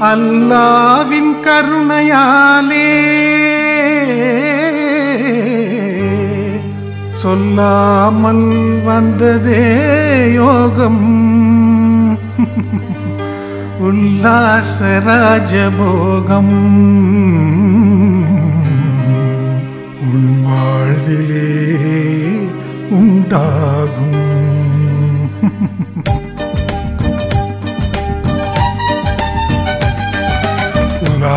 அல்லாவின் கருணையாலே சொல்லாமல் வந்ததே யோகம். உல்லாச ராஜபோகம் உன் வாழ்விலே உண்டாகும்.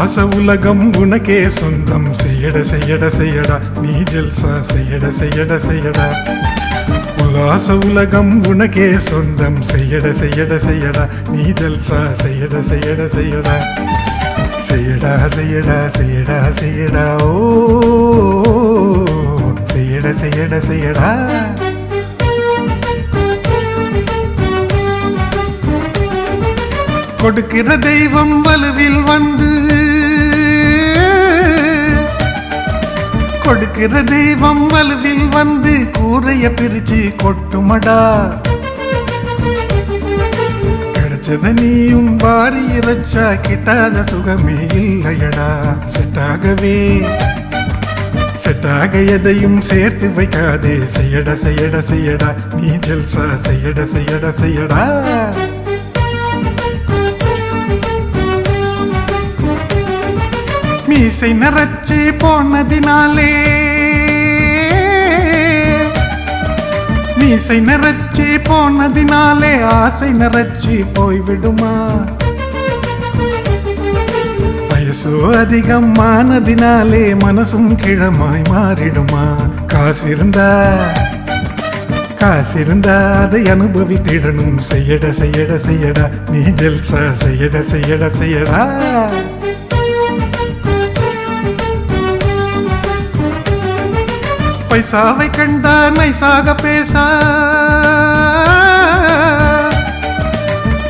உல்லாச உலகம் உனக்கே சொந்தம். செய்யட செய்யட செய்யடா. நீ ஜெல்சா செய்யட செய்யட செய்யடா. உல்லாச உலகம் உனக்கே சொந்தம். செய்யட செய்யட செய்யடா. நீ ஜெல்சா செய்யட செய்யட செய்யடா. செய்யடா செய்யடா செய்யடா செய்யடா. ஓ செய்யட செய்யட செய்யடா. கொடுக்கிற தெய்வம் வலுவில் வந்து கொடுக்கிற தெய்வம் வலுவில் வந்து கூரைய பிரிச்சு கொட்டுமடா. கிடைச்சத நீயும் வாரி இறைச்சா கிட்டாத சுகமே இல்லையடா. செட்டாகவே செட்டாக எதையும் சேர்த்து வைக்காதே. செய்யட செய்யட செய்யடா. நீ ஜல்சா செய்யட செய்யட செய்யடா. மீசை நிறச்சி போனதினாலே. மீசை நிறச்சி போனதினாலே ஆசை நிறச்சி போய்விடுமா? வயசு அதிகம் ஆனதினாலே மனசும் கிழமாய் மாறிடுமா? காசிருந்தா காசிருந்தா அதை அனுபவித்திடணும். செய்யட செய்யட செய்யடா. நீ ஜெல்சா செய்யட செய்யட செய்யடா. பைசாவை கண்டா நைசாக பேச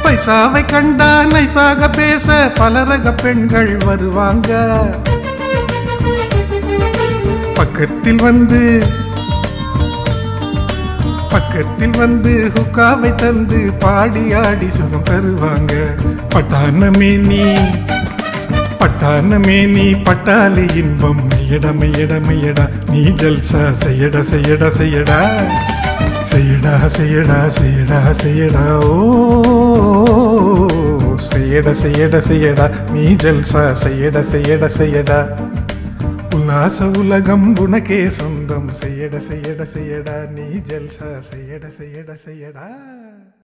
பைசாவை கண்டா நைசாக பேச பலரக பெண்கள் வருவாங்க. பக்கத்தில் வந்து பக்கத்தில் வந்து ஹுக்காவை தந்து பாடி ஆடி சுகம் தருவாங்க. பட்டானமே நீ பட்டானமே நீ பட்டாளி இன்பம். மெய்யடா மெய்யடா மெய்யடா நீ ஜல்சா செய்யடா செய்யடா செய்யடா. செய்யடா செய்யடா செய்யடா செய்யடா. ஓ செய்யட செய்யட செய்யடா. நீ ஜல்சா செய்யட செய்யட செய்யடா. உல்லாச உலகம் உனக்கே சொந்தம். செய்யட செய்யட செய்யடா. நீ ஜல்சா செய்யட செய்யட செய்யடா.